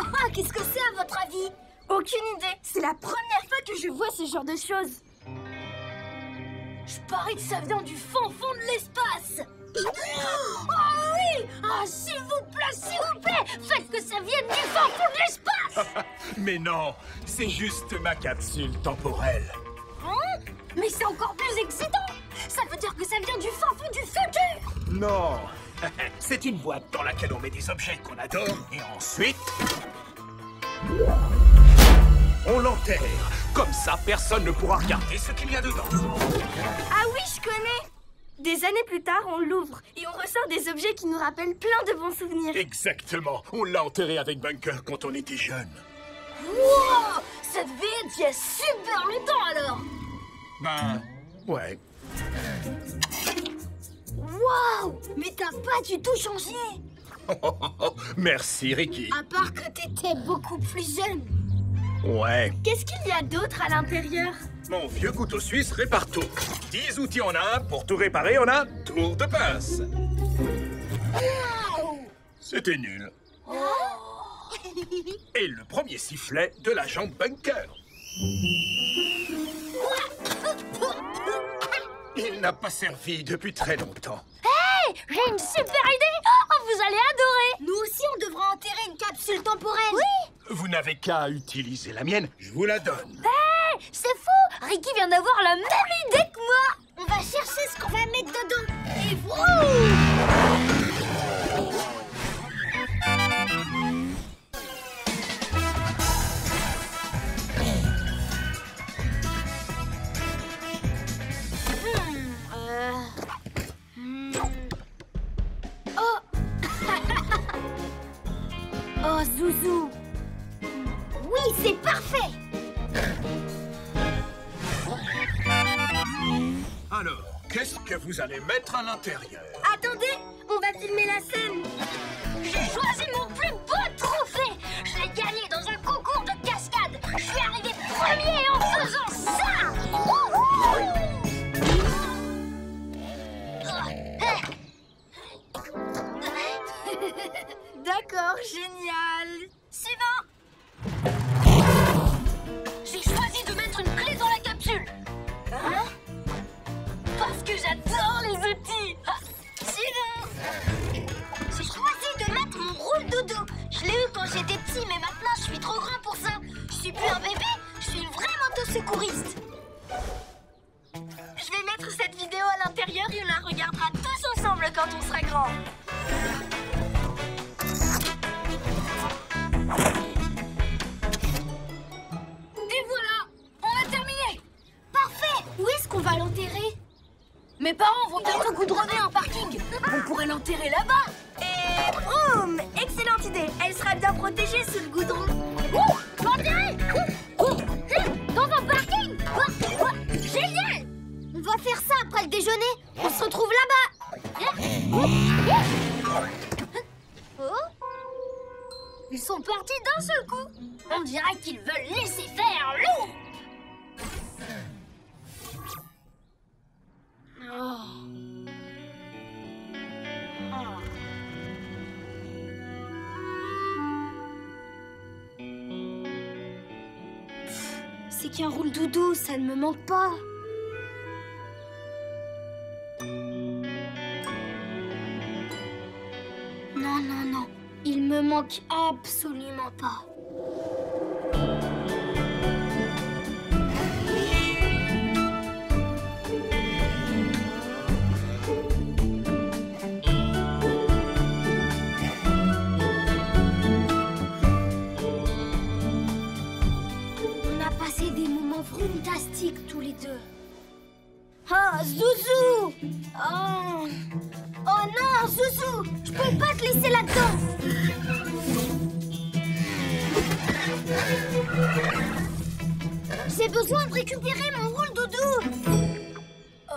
Ah, qu'est-ce que c'est à votre avis? Aucune idée. C'est la première fois que je vois ce genre de choses. Je parie que ça vient du fond fond de l'espace. Oh oui! Ah, s'il vous plaît, s'il vous plaît Faites que ça vienne du fond fond de l'espace. Mais non, c'est juste ma capsule temporelle. Hein? Mais c'est encore plus excitant. Ça veut dire que ça vient du fin fond du futur. Non, c'est une boîte dans laquelle on met des objets qu'on adore et ensuite... On l'enterre. Comme ça, personne ne pourra regarder ce qu'il y a dedans. Ah oui, je connais. Des années plus tard, on l'ouvre et on ressort des objets qui nous rappellent plein de bons souvenirs. Exactement. On l'a enterré avec Bunker quand on était jeune. Wow Ça devait être il y a super longtemps alors Ben, ouais. Waouh Mais t'as pas du tout changé Merci, Ricky. À part que t'étais beaucoup plus jeune Ouais. Qu'est-ce qu'il y a d'autre à l'intérieur? Mon vieux couteau suisse répare tout. 10 outils en un. Pour tout réparer, on a tour de pince. C'était nul. Et le premier sifflet de l'agent Bunker. Il n'a pas servi depuis très longtemps. J'ai une super idée. Oh, vous allez adorer. Nous aussi, on devrait enterrer une capsule temporelle. Oui. Vous n'avez qu'à utiliser la mienne, je vous la donne. Hé C'est fou Ricky vient d'avoir la même idée que moi. On va chercher ce qu'on va mettre dedans. Et wouh Oh, Zouzou. Oui, c'est parfait. Alors, qu'est-ce que vous allez mettre à l'intérieur? Attendez, on va filmer la scène. J'ai choisi mon plus plus un bébé, je suis une vraie moto-secouriste Je vais mettre cette vidéo à l'intérieur et on la regardera tous ensemble quand on sera grand. Et voilà On a terminé Parfait Où est-ce qu'on va l'enterrer? Mes parents vont bientôt goudronner un parking. On pourrait l'enterrer là-bas. Et boum Excellente idée. Elle sera bien protégée sous le goudron. Le déjeuner. On se retrouve là-bas. Oh. Ils sont partis d'un seul coup. On dirait qu'ils veulent laisser faire l'eau. C'est qu'un roule doudou, ça ne me manque pas. Manque absolument pas. On a passé des moments fantastiques tous les deux. Ah, Zouzou Oh Oh non, Zouzou Je peux pas te laisser là-dedans J'ai besoin de récupérer mon roule doudou Oh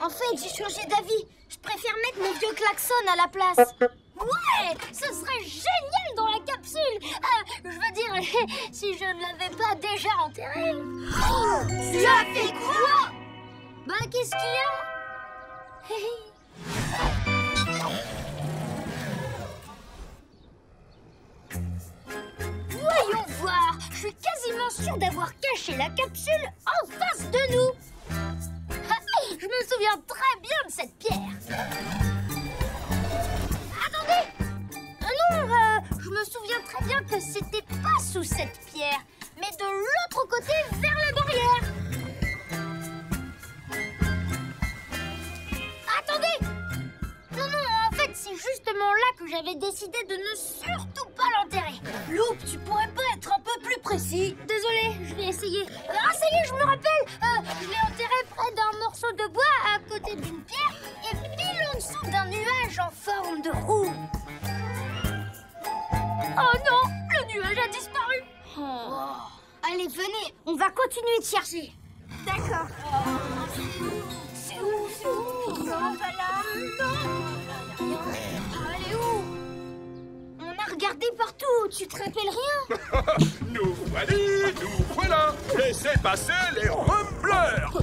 En fait, j'ai changé d'avis. Je préfère mettre mon vieux klaxon à la place. Ouais Ce serait génial dans la capsule Euh, Je veux dire, si je ne l'avais pas déjà enterré. Oh, fait quoi? Bah, qu'est-ce qu'il y a? Voyons voir. Je suis quasiment sûre d'avoir caché la capsule en face de nous. Je me souviens très bien de cette pierre. Attendez Non, euh, je me souviens très bien que c'était pas sous cette pierre, mais de l'autre côté vers la barrière. Attendez Non, non, en fait, c'est justement là que j'avais décidé de ne surtout pas l'enterrer. Loup, tu pourrais pas être un peu plus précis? Désolée, je vais essayer. Ah, ça y est, je me rappelle euh, Je l'ai enterré près d'un morceau de bois à côté d'une pierre et pile en dessous d'un nuage en forme de roue. Oh non Le nuage a disparu Oh. Allez, venez, on va continuer de chercher. D'accord. C'est où C'est où? Non, pas là Non regardé partout, tu te rappelles rien Nous voilà, nous voilà. Laissez passer les rumbleurs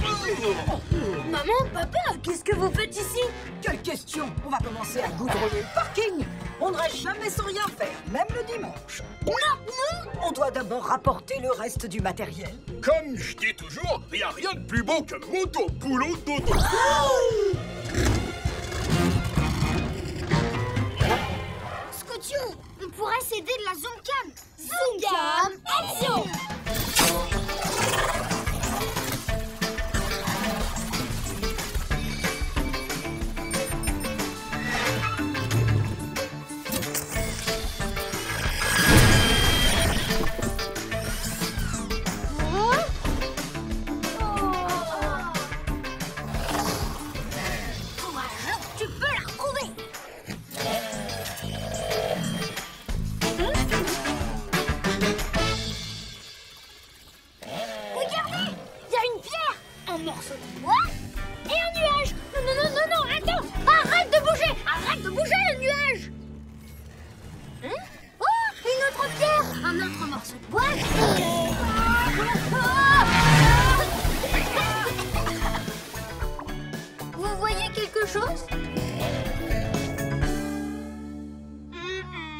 Maman, papa, qu'est-ce que vous faites ici Quelle question. On va commencer à goudronner le parking. On ne reste jamais sans rien faire, même le dimanche. Non, non. On doit d'abord rapporter le reste du matériel. Comme je dis toujours, il n'y a rien de plus beau que moto, boulot, dodo On pourrait s'aider de la Zoom Cam. Zoom Cam, action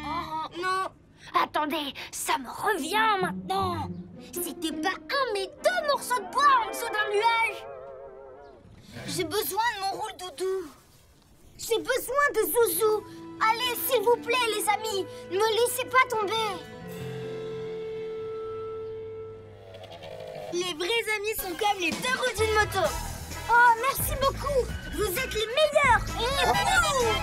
Oh, Non. Attendez, ça me revient maintenant. C'était pas un mais deux morceaux de bois en dessous d'un nuage. J'ai besoin de mon roule doudou. J'ai besoin de Zouzou. Allez, s'il vous plaît, les amis, ne me laissez pas tomber. Les vrais amis sont comme les deux roues d'une moto. Oh, merci beaucoup Vous êtes les meilleurs Et wouh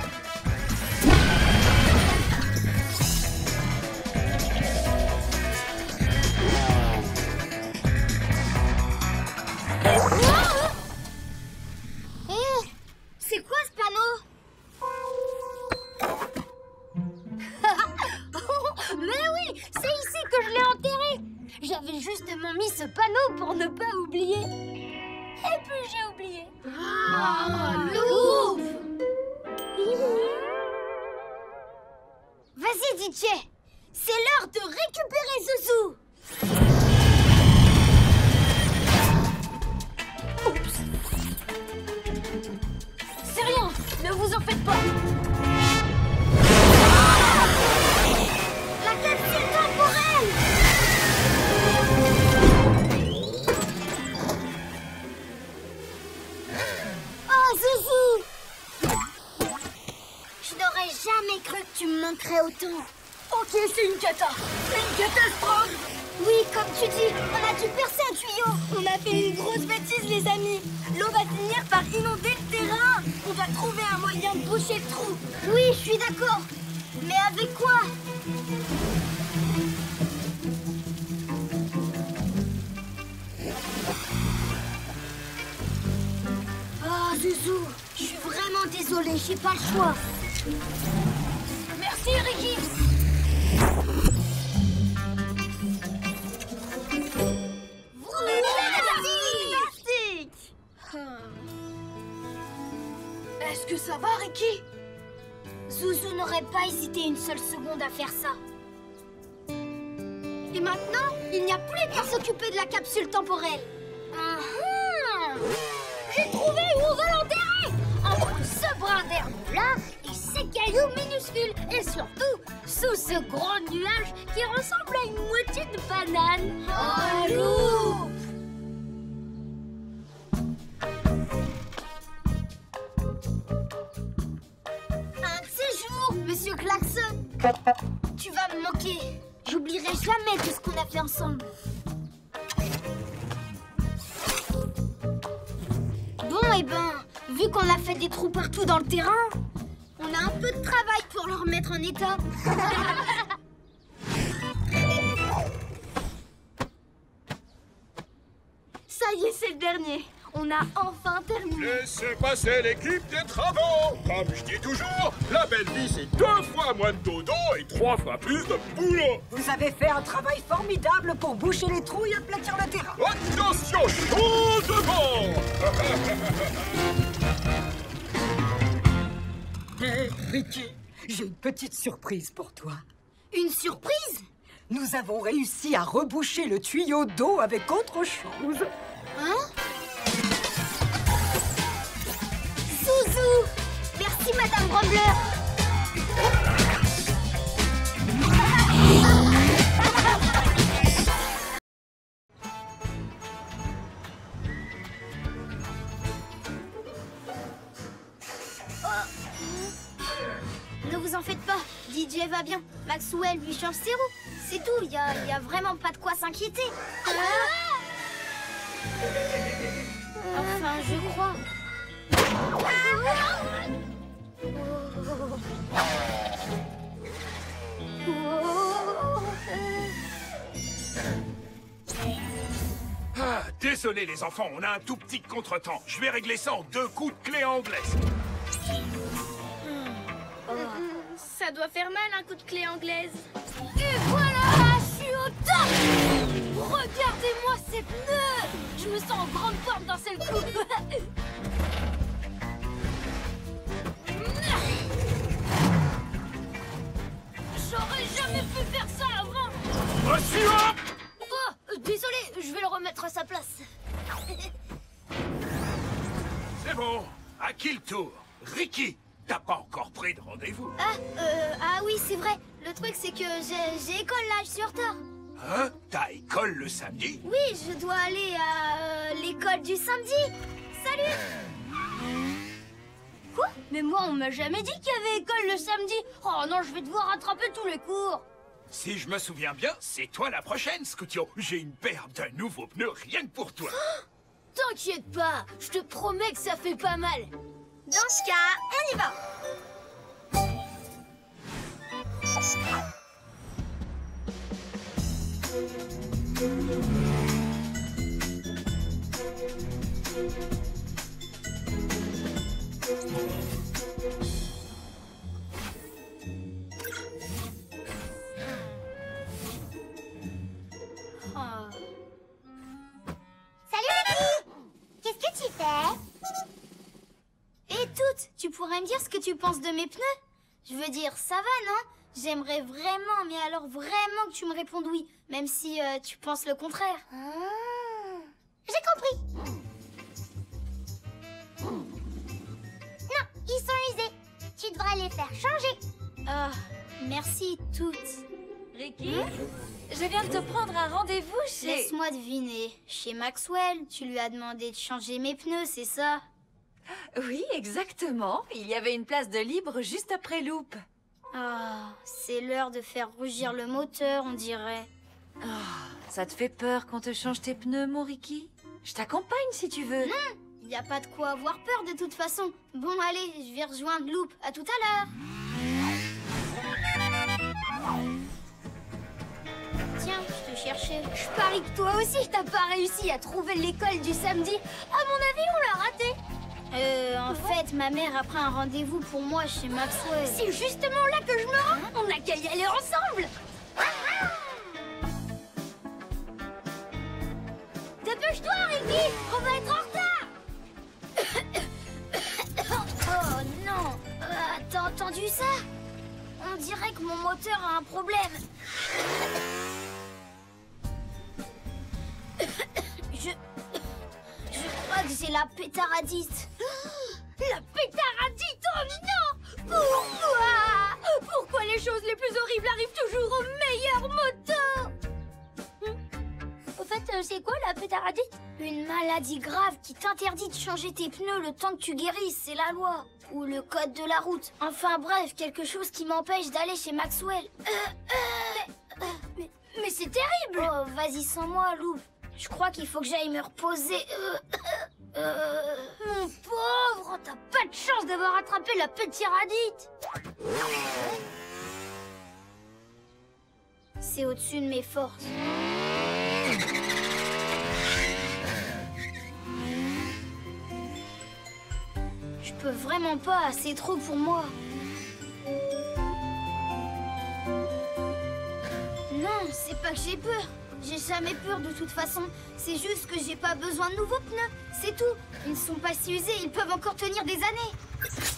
Eh, c'est quoi ce panneau? Mais oui, c'est ici que je l'ai enterré. J'avais justement mis ce panneau pour ne pas oublier. Et puis j'ai oublié. Ah, Vas-y, DJ. C'est l'heure de récupérer Zouzou. C'est rien, ne vous en faites pas tu me manquerais autant. Ok, c'est une cata Une catastrophe Oui, comme tu dis, on a dû percer un tuyau. On a fait une grosse bêtise, les amis L'eau va finir par inonder le terrain On va trouver un moyen de boucher le trou Oui, je suis d'accord. Mais avec quoi? Oh, Zouzou, je suis vraiment désolée, j'ai pas le choix. Est-ce que ça va, Ricky? Zouzou n'aurait pas hésité une seule seconde à faire ça. Et maintenant, il n'y a plus qu'à s'occuper de la capsule temporelle. Ah ah J'ai trouvé où on va l'enterrer Entre ce brin d'herbe là minuscules. Et surtout, sous ce grand nuage qui ressemble à une moitié de banane. Oh, loup Un de ces jours, Monsieur Klaxon, tu vas me manquer. J'oublierai jamais tout ce qu'on a fait ensemble. Bon, et ben, vu qu'on a fait des trous partout dans le terrain, on a un peu de travail pour le remettre en état. Ça y est, c'est le dernier. On a enfin terminé. Laissez passer l'équipe des travaux Comme je dis toujours, la belle vie c'est deux fois moins de dodo et trois fois plus de boulot Vous avez fait un travail formidable pour boucher les trous et aplatir le terrain. Attention, changement Hé, Ricky, j'ai une petite surprise pour toi. Une surprise? Nous avons réussi à reboucher le tuyau d'eau avec autre chose. Hein? Zouzou Merci, Madame Grumbler va bien. Maxwell lui change ses roues. C'est tout, il y a, y a vraiment pas de quoi s'inquiéter. Enfin, je crois. Ah, désolé les enfants, on a un tout petit contretemps. Je vais régler ça en deux coups de clé anglaise. Ça doit faire mal un coup de clé anglaise. Et voilà, je suis au top Regardez-moi ces pneus Je me sens en grande forme d'un seul coup. J'aurais jamais pu faire ça avant hop Oh, désolé, je vais le remettre à sa place. C'est bon, à qui le tour? Ricky, t'as pas encore pris de rendez-vous Ah, euh, ah oui, c'est vrai. Le truc, c'est que j'ai école là, je suis en retard. Hein? T'as école le samedi? Oui, je dois aller à euh, l'école du samedi. Salut Quoi? Mais moi, on m'a jamais dit qu'il y avait école le samedi. Oh non, je vais devoir rattraper tous les cours. Si je me souviens bien, c'est toi la prochaine, Scoutio. J'ai une paire de nouveaux pneus rien que pour toi. T'inquiète pas, je te promets que ça fait pas mal. Dans ce cas, on y va. Pourrais me dire ce que tu penses de mes pneus? Je veux dire, ça va, non? J'aimerais vraiment, mais alors vraiment que tu me répondes oui, même si euh, tu penses le contraire. J'ai compris. Non, ils sont usés. Tu devrais les faire changer. Ah, merci toutes. Ricky, je viens de te prendre un rendez-vous chez... Laisse-moi deviner. Chez Maxwell, tu lui as demandé de changer mes pneus, c'est ça? Oui, exactement. Il y avait une place de libre juste après Loop. Ah, c'est l'heure de faire rougir le moteur, on dirait. Ça te fait peur qu'on te change tes pneus, mon Ricky? Je t'accompagne si tu veux. Il n'y a pas de quoi avoir peur de toute façon. Bon, allez, je vais rejoindre Loop. À tout à l'heure. Tiens, je te cherchais. Je parie que toi aussi, t'as pas réussi à trouver l'école du samedi. À mon avis, on l'a raté. Euh, en fait, ma mère a pris un rendez-vous pour moi chez Maxwell. C'est justement là que je me rends. On n'a qu'à y aller ensemble. Dépêche-toi, Ricky On va être en retard Oh non Euh, T'as entendu ça? On dirait que mon moteur a un problème. Je... Je crois que j'ai la pétaradite. La pétaradite Oh non Pourquoi? Pourquoi les choses les plus horribles arrivent toujours aux meilleures motos Au fait, euh, c'est quoi la pétaradite? Une maladie grave qui t'interdit de changer tes pneus le temps que tu guérisses, c'est la loi. Ou le code de la route. Enfin bref, quelque chose qui m'empêche d'aller chez Maxwell. Euh, Mais, mais c'est terrible Oh, vas-y sans moi, Lou. Je crois qu'il faut que j'aille me reposer. Euh, euh, Mon pauvre, t'as pas de chance d'avoir attrapé la pétiradite C'est au-dessus de mes forces. Je peux vraiment pas, c'est trop pour moi. Non, c'est pas que j'ai peur. J'ai jamais peur de toute façon. C'est juste que j'ai pas besoin de nouveaux pneus. C'est tout. Ils ne sont pas si usés, ils peuvent encore tenir des années.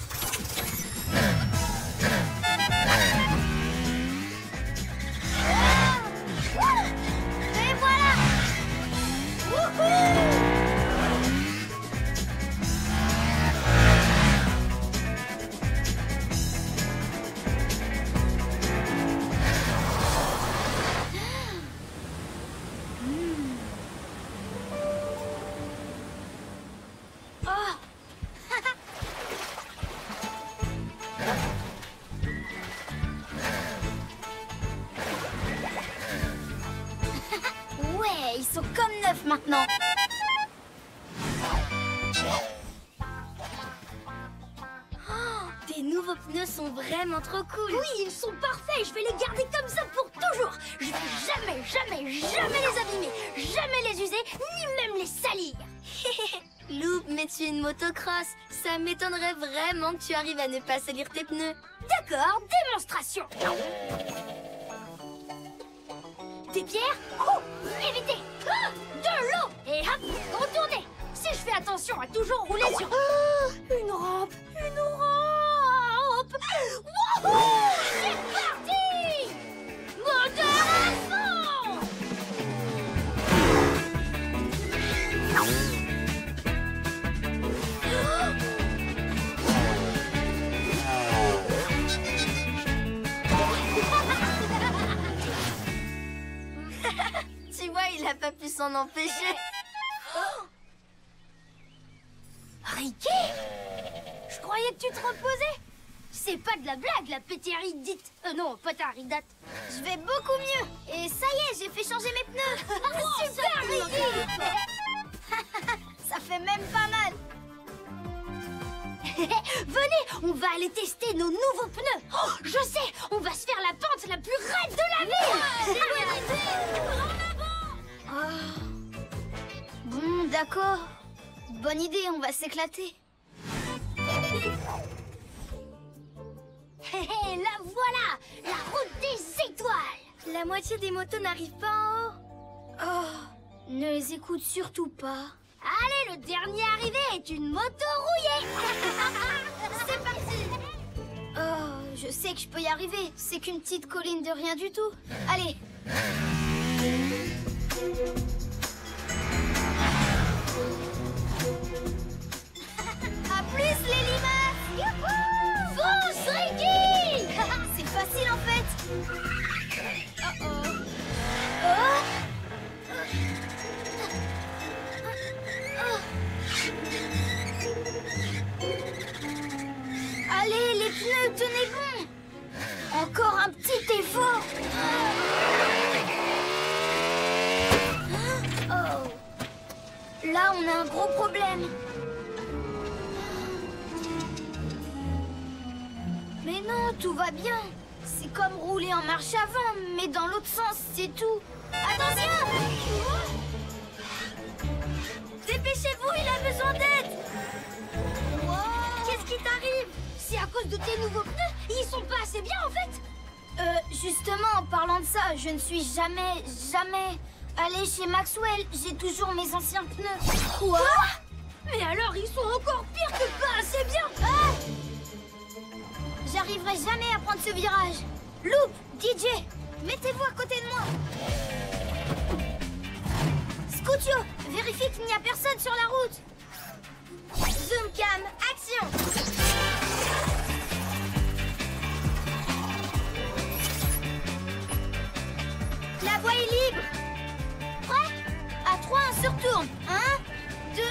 Ça m'étonnerait vraiment que tu arrives à ne pas salir tes pneus. D'accord, démonstration. Des pierres Oh Évitez. Ah, De l'eau. Et hop Retournez. Si je fais attention à toujours rouler sur... Ah, Une rampe Une rampe. Wouhou pas pu s'en empêcher. Ricky Je croyais que tu te reposais. C'est pas de la blague, la pétéridite. Euh, non, pétaridate. Je vais beaucoup mieux. Et ça y est, j'ai fait changer mes pneus. Super, Ricky Ça fait même pas mal. Venez, on va aller tester nos nouveaux pneus. Oh, je sais, on va se faire la pente la plus raide de la ville. Ah. Bon, d'accord. Bonne idée, on va s'éclater. Hé la voilà, la route des étoiles. La moitié des motos n'arrivent pas en haut. Oh, ne les écoute surtout pas. Allez, le dernier arrivé est une moto rouillée. C'est parti. Oh, je sais que je peux y arriver. C'est qu'une petite colline de rien du tout. Allez. À plus, les limaces! Youhou! Fonce, Ricky C'est facile, en fait. Allez, les pneus, tenez bon. Encore un petit effort On a un gros problème. Mais non, tout va bien. C'est comme rouler en marche avant, mais dans l'autre sens, c'est tout. Attention Dépêchez-vous, il a besoin d'aide. Qu'est-ce qui t'arrive? C'est à cause de tes nouveaux pneus? Ils sont pas assez bien en fait? Euh, justement, en parlant de ça, je ne suis jamais, jamais allée chez Maxwell. J'ai toujours mes anciens pneus. Quoi Mais alors ils sont encore pires que pas assez bien Ah J'arriverai jamais à prendre ce virage. Loop, DJ, mettez-vous à côté de moi. Scootio, vérifie qu'il n'y a personne sur la route. Zoom cam, action La voie est libre. 3, on se retourne. 1, 2,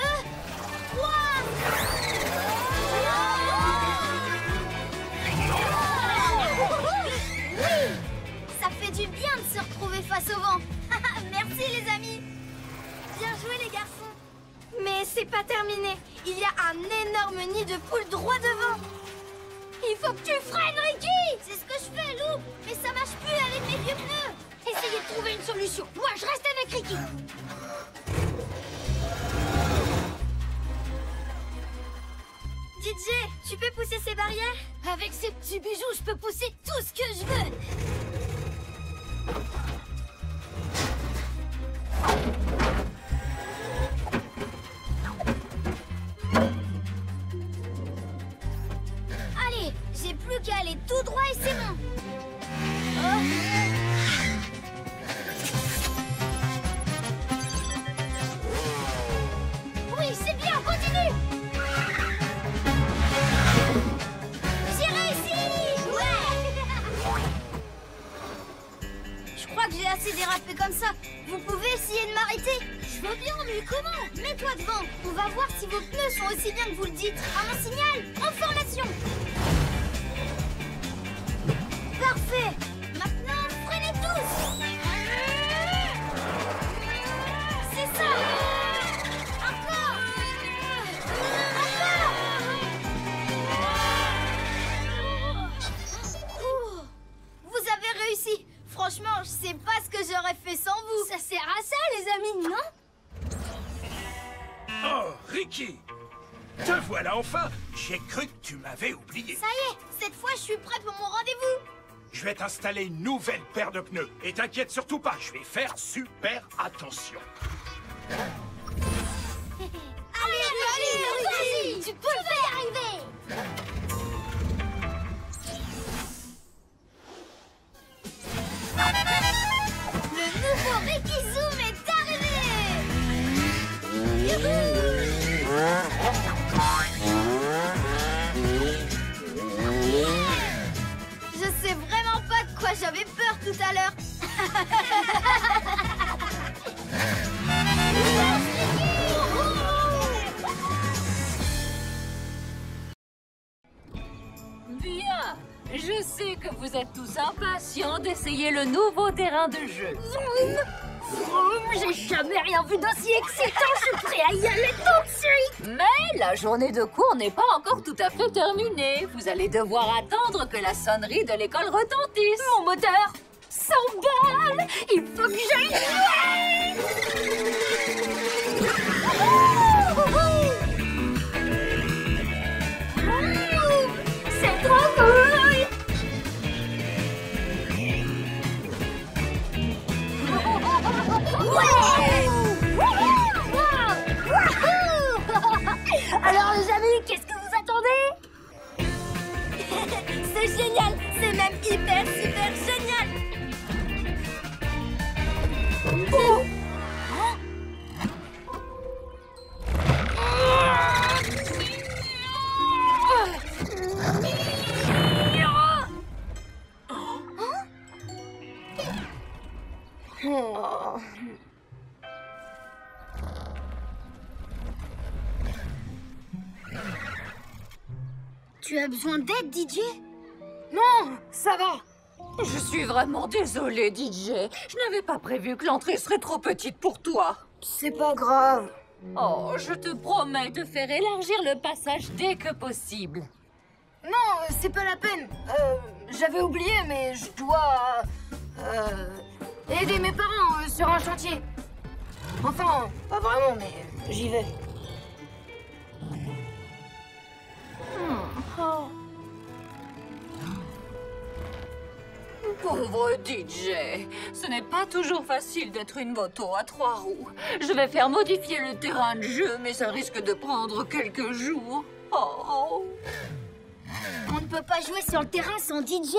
3. Ça fait du bien de se retrouver face au vent. Merci les amis. Bien joué les garçons. Mais c'est pas terminé. Il y a un énorme nid de poules droit devant. Il faut que tu freines, Ricky C'est ce que je fais, Lou Mais ça marche plus avec mes vieux pneus Essayez de trouver une solution. Moi, je reste avec Ricky. DJ, tu peux pousser ces barrières? Avec ces petits bijoux, je peux pousser tout ce que je veux. Allez, j'ai plus qu'à aller tout droit et c'est bon. Oh. Je crois que j'ai assez dérapé comme ça. Vous pouvez essayer de m'arrêter Je veux bien, mais comment? Mets-toi devant. On va voir si vos pneus sont aussi bien que vous le dites. À mon signal, en formation t'installer une nouvelle paire de pneus. Et t'inquiète surtout pas, je vais faire super attention. Allez, allez, vas-y Tu peux le faire arriver Le nouveau Ricky Zoom est arrivé j'avais peur tout à l'heure Bien Je sais que vous êtes tous impatients d'essayer le nouveau terrain de jeu. Vroom, J'ai jamais rien vu d'aussi excitant. Je suis prêt à y aller tout de suite. Mais la journée de cours n'est pas encore tout à fait terminée. Vous allez devoir attendre que la sonnerie de l'école retentisse. Mon moteur s'emballe. Il faut que j'aille. C'est trop cool. Même hyper, super génial. Tu as besoin d'aide, DJ Non, ça va? Je suis vraiment désolée, DJ. Je n'avais pas prévu que l'entrée serait trop petite pour toi. C'est pas grave. Oh, je te promets de faire élargir le passage dès que possible. Non, c'est pas la peine. Euh, J'avais oublié, mais je dois euh, aider mes parents euh, sur un chantier. Enfin, pas vraiment, mais j'y vais. Pauvre DJ, ce n'est pas toujours facile d'être une moto à trois roues. Je vais faire modifier le terrain de jeu, mais ça risque de prendre quelques jours. Oh. On ne peut pas jouer sur le terrain sans DJ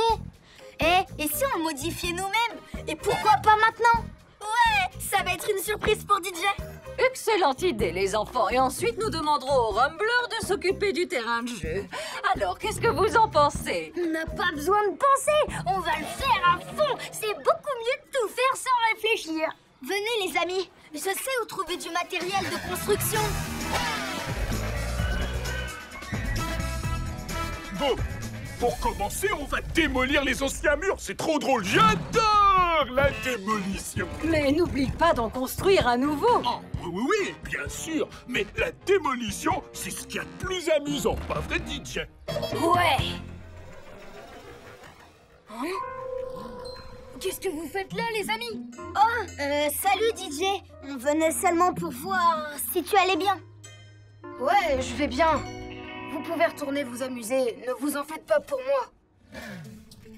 Eh, et si on modifiait nous-mêmes? Et pourquoi pas maintenant? Ouais, ça va être une surprise pour DJ Excellente idée, les enfants. Et ensuite, nous demanderons au Rumbler de s'occuper du terrain de jeu. Alors, qu'est-ce que vous en pensez? On n'a pas besoin de penser On va le faire à fond C'est beaucoup mieux de tout faire sans réfléchir. Venez les amis, je sais où trouver du matériel de construction. Bon, pour commencer, on va démolir les anciens murs. C'est trop drôle. J'adore la démolition. Mais n'oublie pas d'en construire un nouveau. Oh, oui, oui, oui, bien sûr. Mais la démolition, c'est ce qu'il y a de plus amusant, pas vrai, DJ Ouais. Hein? Qu'est-ce que vous faites là, les amis? Oh, euh, salut DJ. On venait seulement pour voir si tu allais bien. Ouais, je vais bien. Vous pouvez retourner vous amuser. Ne vous en faites pas pour moi.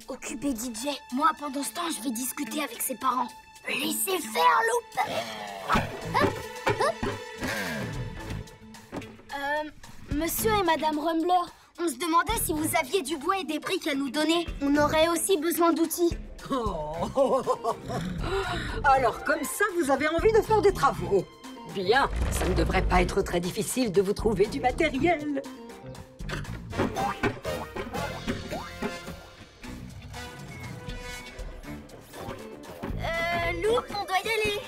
Occupé DJ. Moi, pendant ce temps, je vais discuter avec ses parents. Laissez faire, loupe Hop, hop. Euh, monsieur et Madame Rumbler, on se demandait si vous aviez du bois et des briques à nous donner. On aurait aussi besoin d'outils. Oh. Alors comme ça, vous avez envie de faire des travaux. Bien, ça ne devrait pas être très difficile de vous trouver du matériel. Euh, loupe, on doit y aller.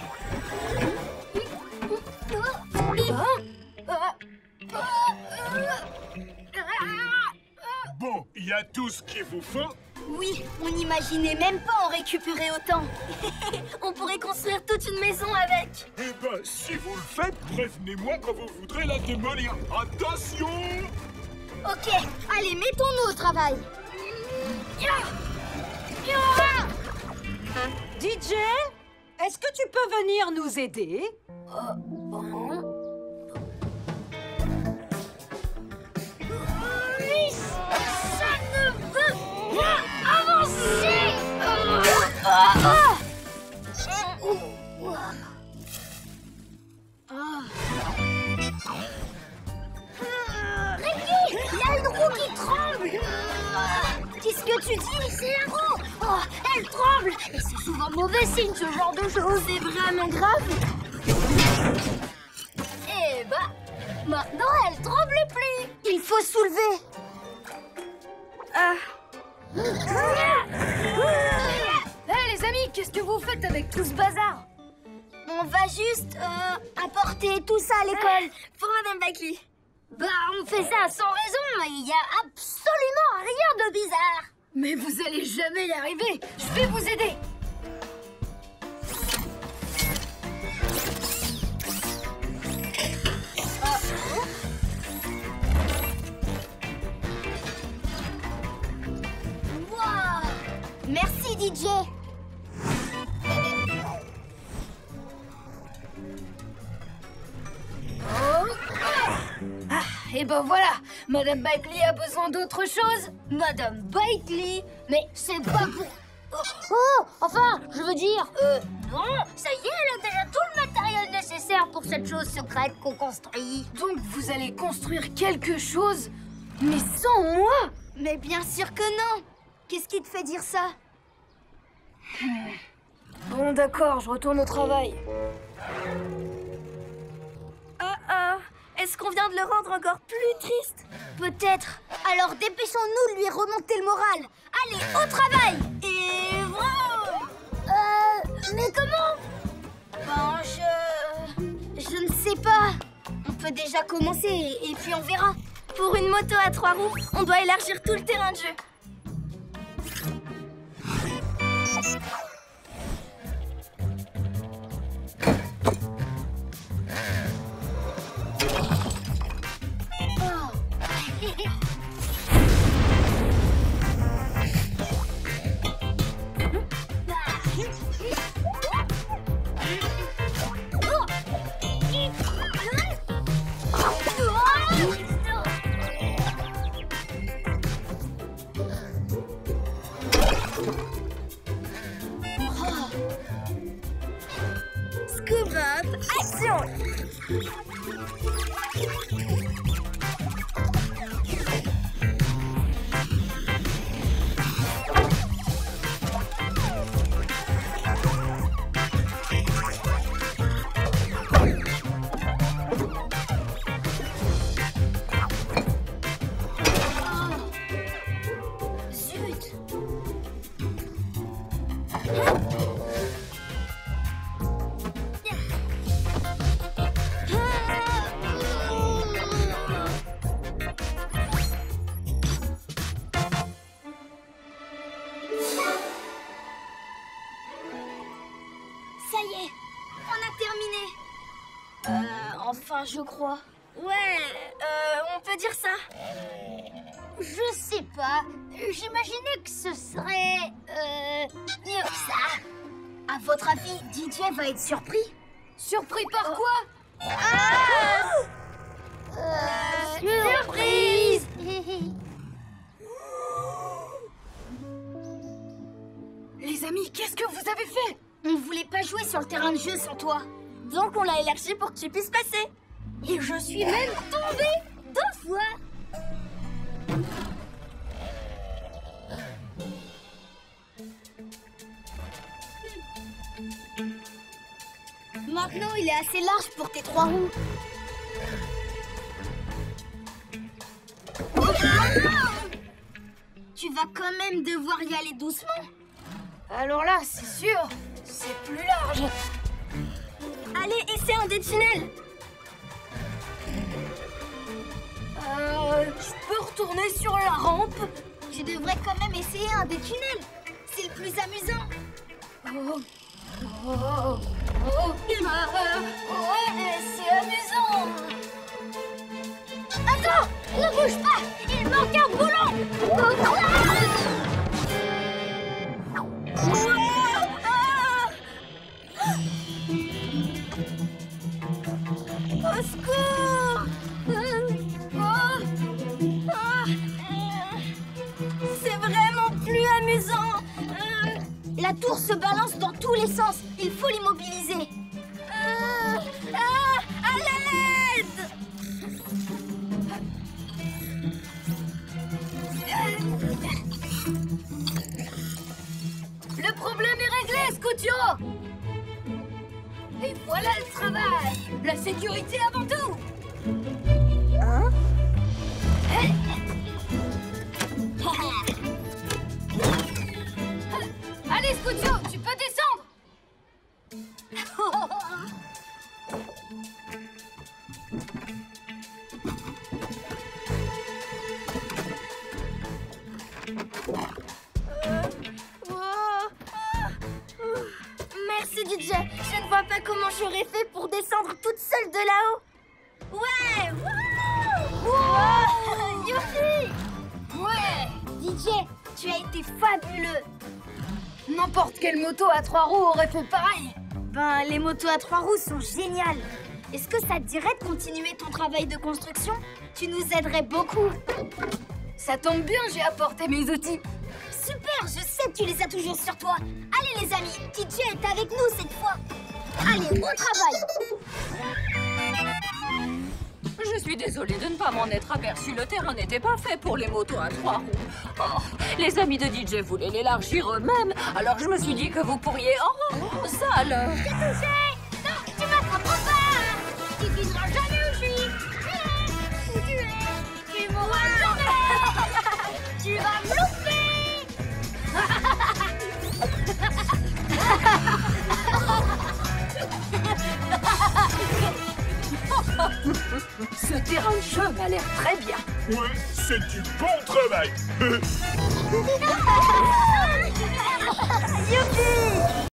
Bon, il y a tout ce qu'il vous faut. Oui, on n'imaginait même pas en récupérer autant. on pourrait construire toute une maison avec. Eh ben, si vous le faites, prévenez-moi quand vous voudrez la démolir. Attention Ok, allez, mettons-nous au travail. DJ, est-ce que tu peux venir nous aider? Oui, ça ne veut pas avancer. Que tu dis C'est la roue. Oh, elle tremble. Et c'est souvent mauvais signe ce genre de choses. C'est vraiment grave. Eh bah, maintenant elle tremble plus. Il faut soulever. Ah. Hé, les amis, qu'est-ce que vous faites avec tout ce bazar? On va juste euh, apporter tout ça à l'école. Pour Madame Bakley. Bah, on fait ça sans raison. Il y a absolument rien de bizarre. Mais vous allez jamais y arriver. Je vais vous aider. Merci DJ. Et ben voilà, Madame Bakley a besoin d'autre chose. Madame Bakley Mais c'est pas pour... Oh, enfin, je veux dire... Euh, non, ça y est, elle a déjà tout le matériel nécessaire pour cette chose secrète qu'on construit. Donc vous allez construire quelque chose, mais sans moi Mais bien sûr que non Qu'est-ce qui te fait dire ça? Bon d'accord, je retourne au travail. Ah ah Est-ce qu'on vient de le rendre encore plus triste Peut-être. Alors dépêchons-nous de lui remonter le moral. Allez, au travail Et vroom Euh, mais comment Ben, je... Je ne sais pas. On peut déjà commencer et puis on verra. Pour une moto à trois roues, on doit élargir tout le terrain de jeu. Je crois. Ouais, euh, on peut dire ça. Je sais pas. J'imaginais que ce serait... Euh... mieux que ça. À votre avis, DJ va être surpris? Surpris par quoi? Ah Euh, surprise Les amis, qu'est-ce que vous avez fait? On voulait pas jouer sur le terrain de jeu sans toi. Donc on l'a élargi pour que tu puisses passer. Et je suis même tombée deux fois. Maintenant, il est assez large pour tes trois roues. Tu vas quand même devoir y aller doucement. Alors là, c'est sûr, c'est plus large. Allez, essaie un des tunnels. Euh, je peux retourner sur la rampe Tu devrais quand même essayer un des tunnels. C'est le plus amusant. Oh, oh, oh, il m'a... Ouais, c'est amusant. Attends, ne bouge pas. Il manque un boulon. Au secours La tour se balance dans tous les sens. Il faut l'immobiliser. ah, ah, À l'aide Le problème est réglé, Scoutio Et voilà le travail La sécurité avant tout N'importe quelle moto à trois roues aurait fait pareil. Ben, les motos à trois roues sont géniales. Est-ce que ça te dirait de continuer ton travail de construction? Tu nous aiderais beaucoup. Ça tombe bien, j'ai apporté mes outils. Super, je sais que tu les as toujours sur toi. Allez les amis, DJ est avec nous cette fois. Allez, au travail. Je suis désolée de ne pas m'en être aperçue. Le terrain n'était pas fait pour les motos à trois roues. Oh, les amis de DJ voulaient l'élargir eux-mêmes, alors je me suis dit que vous pourriez... Oh, ça alors. T'es touché. Non, tu m'attraperas pas Tu devineras jamais où je suis. Où tu es. Tu mourras jamais Tu vas Ce terrain de jeu m'a l'air très bien. Ouais, c'est du bon travail. Youpi